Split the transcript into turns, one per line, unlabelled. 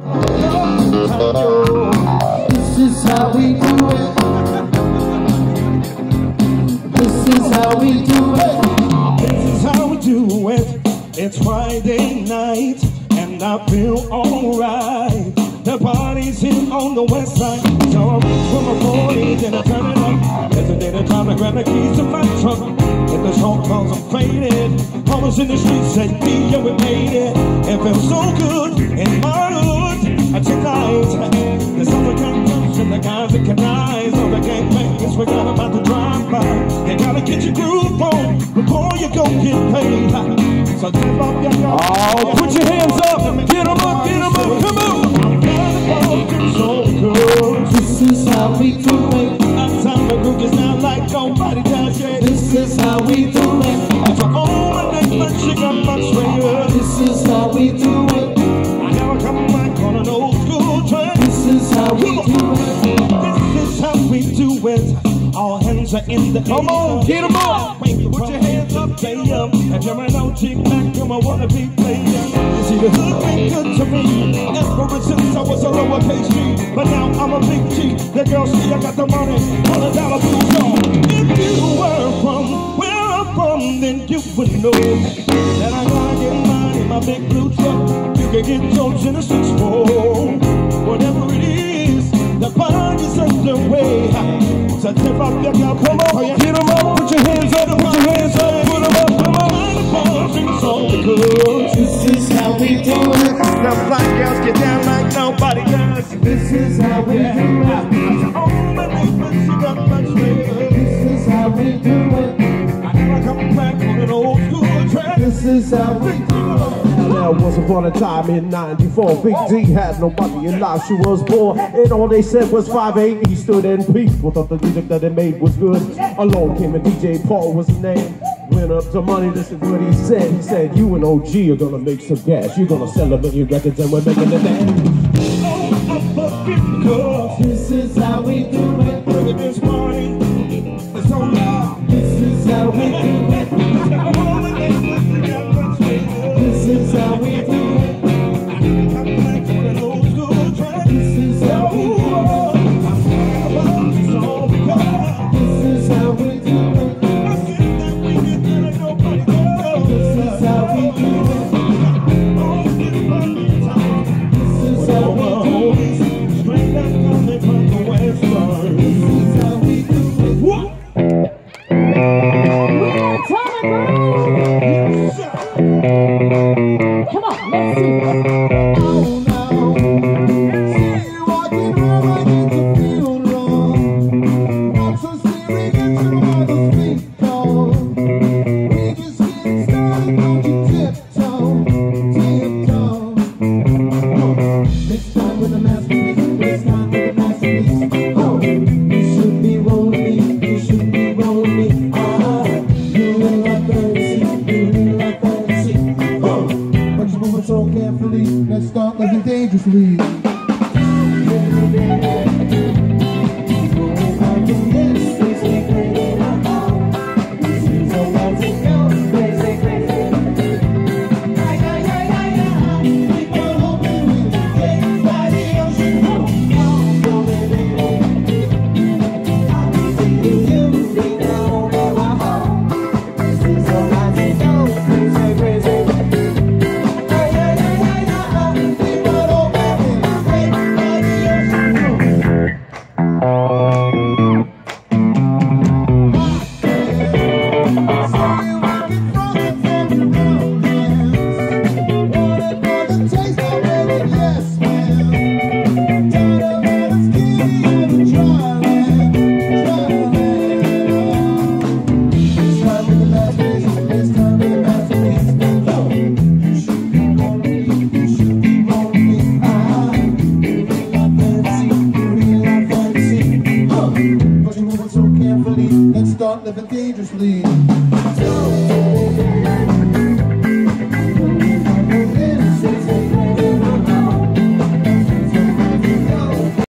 This is how we do it. This is how we do it.
This is how we do it. It's Friday night, and I feel alright. The party's here on the west side. So I reach for my 40s and I turn it up. Hesitated time to grab the keys to my truck. Hit the song cause I'm faded. Homies in the streets me, yo, we made it. It feels so good in my hood. Tonight, the summer comes and the guys that can eyes on the gang bangers. Forgot about the drive-by. You gotta get your groove on before you go get paid. So tip up your
Oh, put your hands up. Get 'em up, get 'em up. Come on.
So good.
This is how we do it.
I'm time to groove just now like nobody does yet.
This is how we do it.
If I own my neck, but she got much.
This is how we do it.
All are in the
Come on, get 'em up.
Put your hands up, play up. And you're an OG back, I'm a wannabe player. You see, the hood been good to me. Ever since I was a lowercase G. But now I'm a big G. The girls see I got the money. Hundred dollar bills on. If you were from where I'm from, then you would know that I gotta get mine in my big blue truck. You can get yours in a six So up on.
Put your hands up. Put your hands up. Put up. Come on.
This is how we do it.
The black girls get down like nobody does.
This is how we do it.
Oh, my neighbor, she got much flavor.
This is how we do it.
I never come back on an old school track.
This is how we do it.
Now, once upon a time in 94, Big D had nobody in life. She was poor, and all they said was 5'8. He stood in peace, but thought the music that they made was good. Along came a DJ, Paul was his name. Went up to money, this is what he said. He said, You and OG are gonna make some gas. You're gonna sell a million records, and we're making a dance.
Oh, I'm fucking good.
This is how we do carefully, let's start living dangerously. Oh.